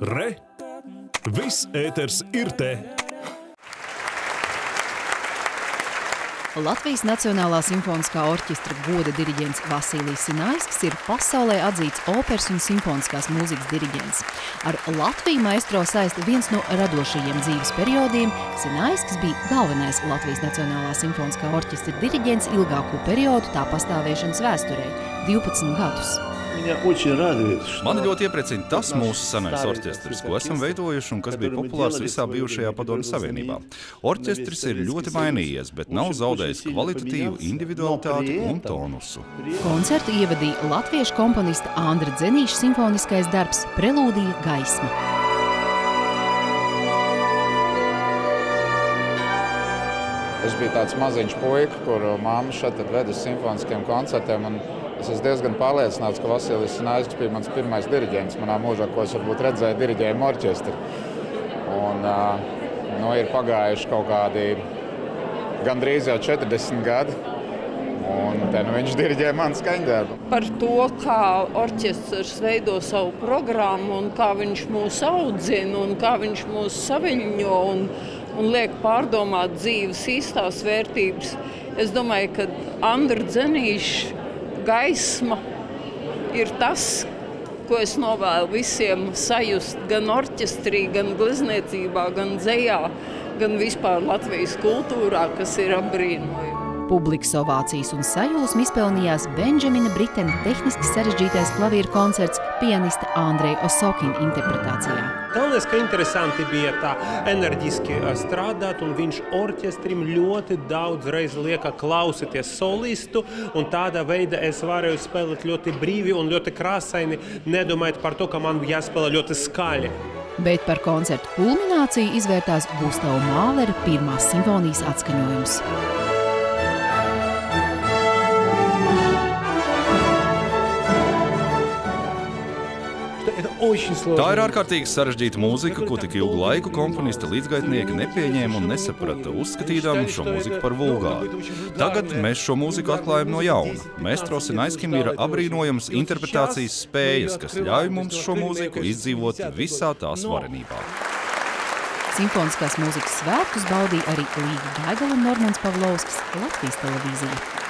Re! Viss ēters ir te! Latvijas Nacionālā simfoniskā orķestra goda diriģents Vasilijs Sinaiskis ir pasaulē atzīts operas un simfoniskās mūzikas diriģents. Ar Latviju maestro saista viens no radošajiem dzīves periodiem. Sinaiskis bija galvenais Latvijas Nacionālā simfoniskā orķestra diriģents ilgāko periodu tā pastāvēšanas vēsturē – 12 gadus. Mani ļoti iepriecina tas mūsu senais orķestris, ko esam veidojuši un kas bija populārs visā bijušajā Padomju Savienībā. Orķestris ir ļoti mainījies, bet nav zaudējis kvalitatīvu individualitāti un tonusu. Koncertu ievadīja latviešu komponista Andra Dzenīša simfoniskais darbs Prelūdija gaisma. Es biju tāds maziņš puika, kuru māma šeit veda uz simfoniskiem koncertiem. Es esmu diezgan pārliecināts, ka Vasilijs Sinaiskis bija mans pirmais diriģents manā mūžā, ko es varbūt redzēju diriģējumu orķestri. Un, nu, ir pagājuši kaut kādi gandrīz jau 40 gadi. Un te nu viņš diriģēja manu skaņdarbu. par to, kā orķestris veido savu programmu, un kā viņš mūs audzina un kā viņš mūs saviņo un, un liek pārdomāt dzīves īstās vērtības. Es domāju, ka Andra Dzenīša gaisma ir tas, ko es novēlu visiem sajust gan orķestrī, gan glezniecībā, gan dzējā, gan vispār Latvijas kultūrā, kas ir apbrīnojami. Publikas ovācijas un sajūsmu izpelnījās Benžamina Britena tehniski sarežģītais klavieru koncerts pianista Andreja Osokina interpretācijā. Galvenais, ka interesanti bija tā enerģiski ā, strādāt, un viņš orķestrim ļoti daudz reizi lieka klausīties solistu, un tādā veidā es varēju spēlēt ļoti brīvi un ļoti krāsaini, nedomājot par to, ka man jāspēlē ļoti skaļi. Bet par koncertu kulmināciju izvērtās Gustava Mālera pirmās simfonijas atskaņojums. Tā ir ārkārtīgi sarežģīta mūzika, ko tik ilgu laiku komponisti līdzgaitnieki nepieņēma un nesaprata, uzskatījām šo mūziku par vulgāru. Tagad mēs šo mūziku atklājam no jauna. Mēstro Sinaiskim ir abrīnojams interpretācijas spējas, kas ļauj mums šo mūziku izdzīvot visā tās varenībā. Simfoniskās mūzikas svētkus baudīja arī Līga Gaigala un Normans Pavlovskis Latvijas televīzija.